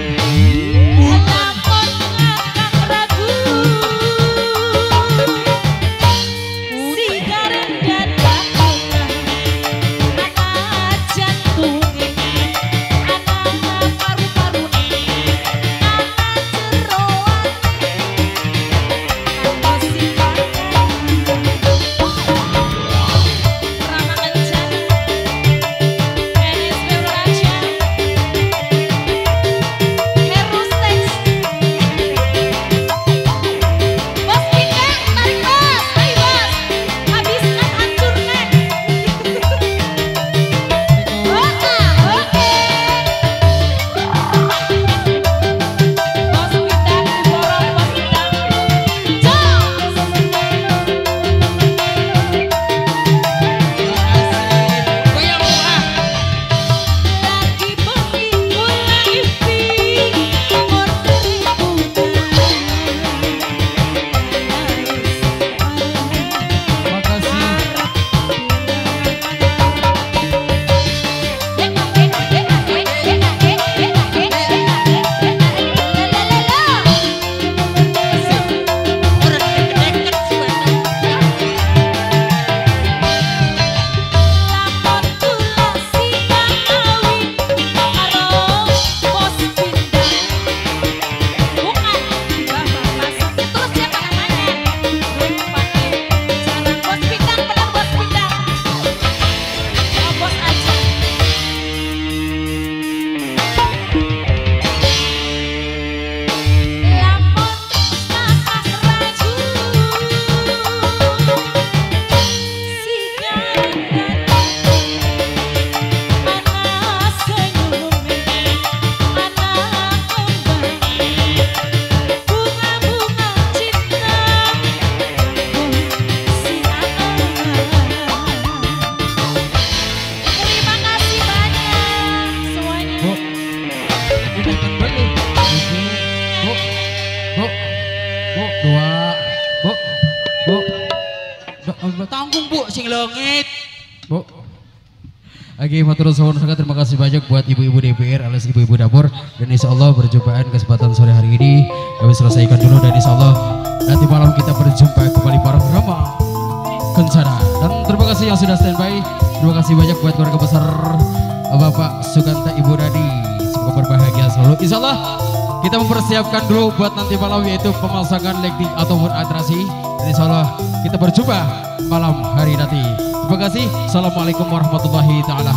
Thank you. Bu, Tanggung bu, sing lengit. Bu. Oke, matur suwun sangat terima kasih banyak buat ibu-ibu DPR alias ibu-ibu dapur. Dan insya Allah berjumpaan kesempatan sore hari ini kami selesaikan dulu. Dan insya Allah nanti malam kita berjumpa kembali bareng Rama Kencana. Dan terima kasih yang sudah standby. Terima kasih banyak buat keluarga besar Bapak Suganta Ibu Dadi semoga berbahagia selalu. Insya Allah kita mempersiapkan dulu buat nanti malam yaitu pemasangan lighting ataupun atrasi dan insya Allah kita berjumpa malam hari nanti. Terima kasih. Assalamualaikum warahmatullahi taala